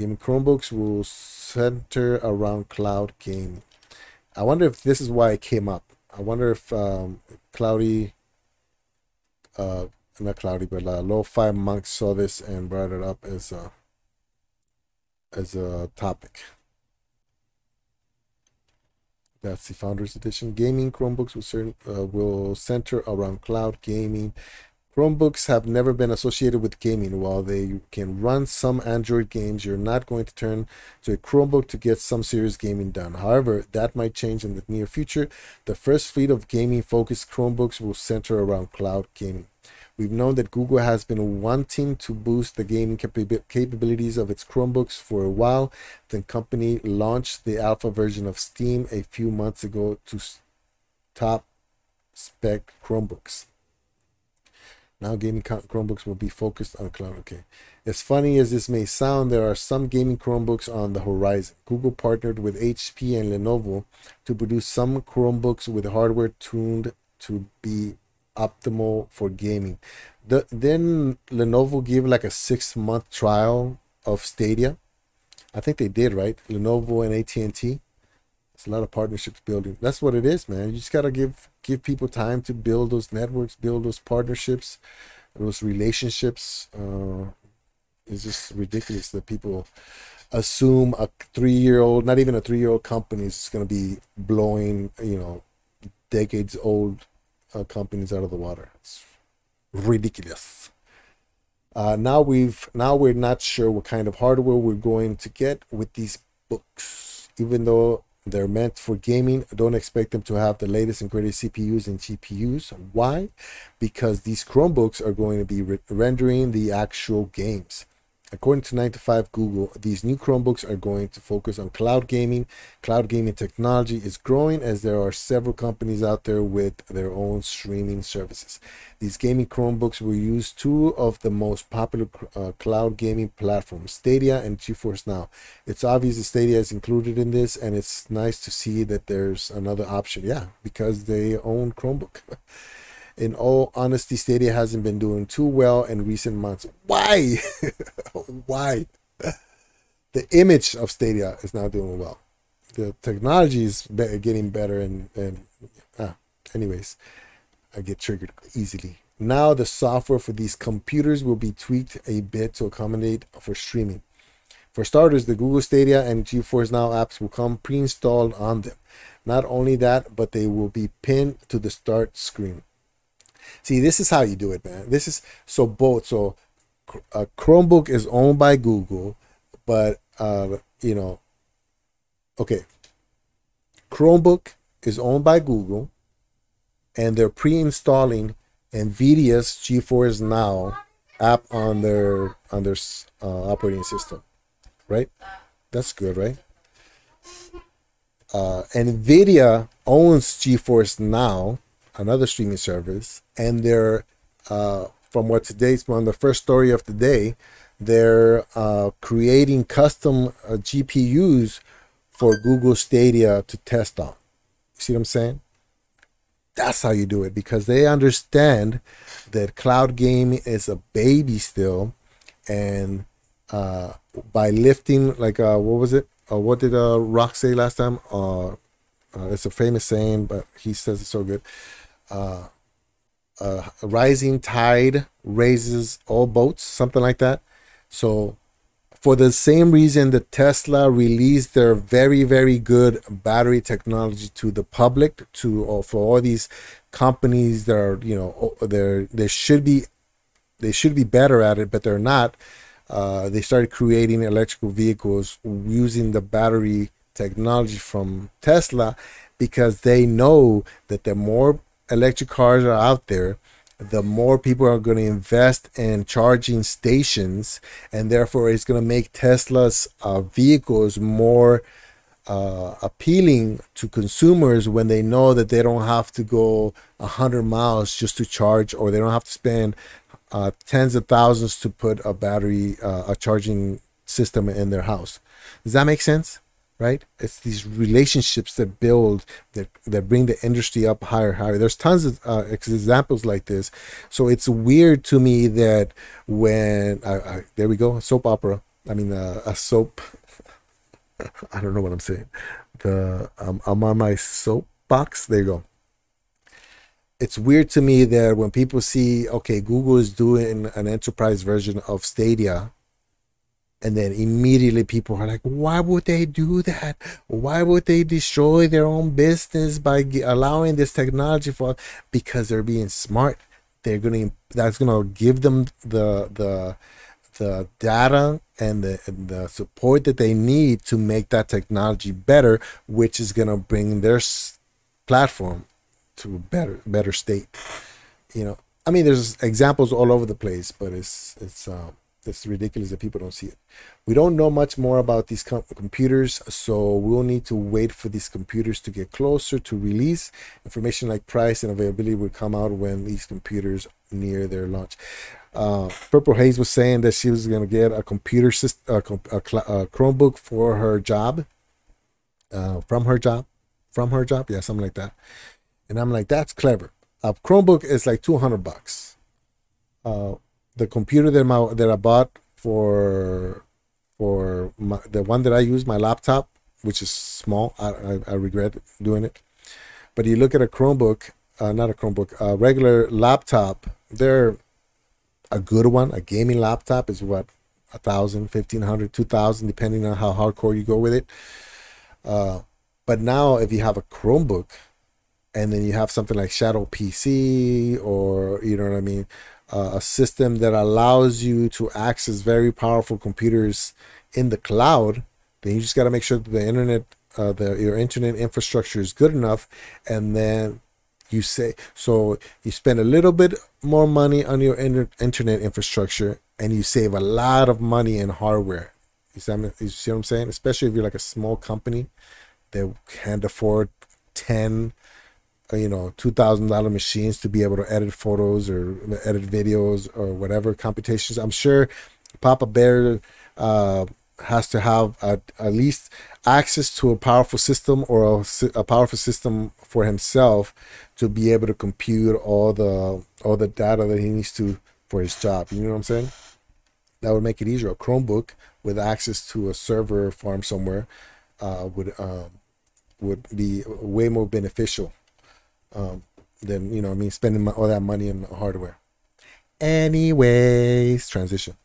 Gaming Chromebooks will center around cloud gaming. I wonder if this is why it came up. I wonder if um, Cloudy, uh, not Cloudy, but uh, Lo-Fi Monk saw this and brought it up as a as a topic. That's the Founders Edition. Gaming Chromebooks will, certain, uh, will center around cloud gaming. Chromebooks have never been associated with gaming. While they can run some Android games, you're not going to turn to a Chromebook to get some serious gaming done. However, that might change in the near future. The first fleet of gaming focused Chromebooks will center around cloud gaming. We've known that Google has been wanting to boost the gaming capabilities of its Chromebooks for a while. The company launched the alpha version of Steam a few months ago to top spec Chromebooks. Now gaming Chromebooks will be focused on cloud. Okay. As funny as this may sound, there are some gaming Chromebooks on the horizon. Google partnered with HP and Lenovo to produce some Chromebooks with hardware tuned to be optimal for gaming. The, then Lenovo gave like a six month trial of Stadia. I think they did, right? Lenovo and AT&T. It's a lot of partnerships building. That's what it is, man. You just gotta give give people time to build those networks, build those partnerships, those relationships. Uh, it's just ridiculous that people assume a three-year-old, not even a three-year-old company is going to be blowing, you know, decades-old uh, companies out of the water. It's ridiculous. Uh, now we've now we're not sure what kind of hardware we're going to get with these books. Even though they're meant for gaming, don't expect them to have the latest and greatest CPUs and GPUs. Why? Because these Chromebooks are going to be re rendering the actual games. According to 9 to 5 Google, these new Chromebooks are going to focus on cloud gaming. Cloud gaming technology is growing as there are several companies out there with their own streaming services. These gaming Chromebooks will use two of the most popular uh, cloud gaming platforms, Stadia and GeForce Now. It's obvious that Stadia is included in this, and it's nice to see that there's another option. Yeah, because they own Chromebook. in all honesty, Stadia hasn't been doing too well in recent months. Why? Why? The image of Stadia is not doing well. The technology is getting better, and and ah, anyways, I get triggered easily. Now the software for these computers will be tweaked a bit to accommodate for streaming. For starters, the Google Stadia and GeForce Now apps will come pre-installed on them. Not only that, but they will be pinned to the start screen. See, this is how you do it, man. This is so both. So, a Chromebook is owned by Google, but uh, you know, okay, Chromebook is owned by Google, and they're pre-installing NVIDIA's GeForce Now app on their on their uh, operating system, right? That's good, right? Uh, NVIDIA owns GeForce Now another streaming service, and they're uh, from what today's on the first story of the day, they're uh, creating custom uh, GPUs for Google Stadia to test on. You see what I'm saying? That's how you do it because they understand that cloud gaming is a baby still, and uh, by lifting like uh, what was it? Uh, what did Rock say last time? Uh, uh, it's a famous saying, but he says it so good uh, a rising tide raises all boats, something like that. So, for the same reason that Tesla released their very, very good battery technology to the public, to uh, for all these companies that are, you know, they're they should be they should be better at it, but they're not. Uh, they started creating electrical vehicles using the battery technology from Tesla because they know that the more electric cars are out there, the more people are going to invest in charging stations, and therefore it's going to make Tesla's uh, vehicles more uh, appealing to consumers when they know that they don't have to go 100 miles just to charge, or they don't have to spend uh, tens of thousands to put a battery, uh, a charging system in their house. Does that make sense? Right? It's these relationships that build that that bring the industry up higher, higher. There's tons of uh, examples like this. So it's weird to me that when I, I, there we go, soap opera. I mean, uh, a soap. I don't know what I'm saying. The um, I'm on my soapbox. There you go. It's weird to me that when people see, okay, Google is doing an enterprise version of Stadia, and then immediately people are like, why would they do that? Why would they destroy their own business by allowing this technology for? Because they're being smart. They're gonna. That's gonna give them the the the data and the, and the support that they need to make that technology better, which is gonna bring their platform to a better better state. You know, I mean, there's examples all over the place, but it's it's um, it's ridiculous that people don't see it. We don't know much more about these com- computers, so we'll need to wait for these computers to get closer to release. Information like price and availability will come out when these computers near their launch. Uh, Purple Haze was saying that she was going to get a computer system, a, a, a, Chromebook for her job, uh, from her job, from her job, yeah, something like that. And I'm like, that's clever. A Chromebook is like 200 bucks. Uh, the computer that my that I bought for for my, the one that I use, my laptop, which is small. I, I, I regret doing it. But you look at a Chromebook, uh, not a Chromebook, a regular laptop. They're a good one. A gaming laptop is what a thousand, fifteen hundred, two thousand, depending on how hardcore you go with it. Uh, but now, if you have a Chromebook, and then you have something like Shadow PC, or you know what I mean, uh, a system that allows you to access very powerful computers in the cloud, then you just got to make sure that the internet, uh, the your internet infrastructure is good enough, and then you say so you spend a little bit more money on your inter- internet infrastructure, and you save a lot of money in hardware. You see, you see what I'm saying? Especially if you're like a small company that can't afford ten you know two thousand dollar machines to be able to edit photos or edit videos or whatever computations. I'm sure Papa Bear uh, has to have at, at least access to a powerful system or a, a, powerful system for himself to be able to compute all the all the data that he needs to for his job. You know what I'm saying? That would make it easier. A Chromebook with access to a server farm somewhere uh, would um, would be way more beneficial um, than you know I mean spending all that money on hardware. Anyways, transition.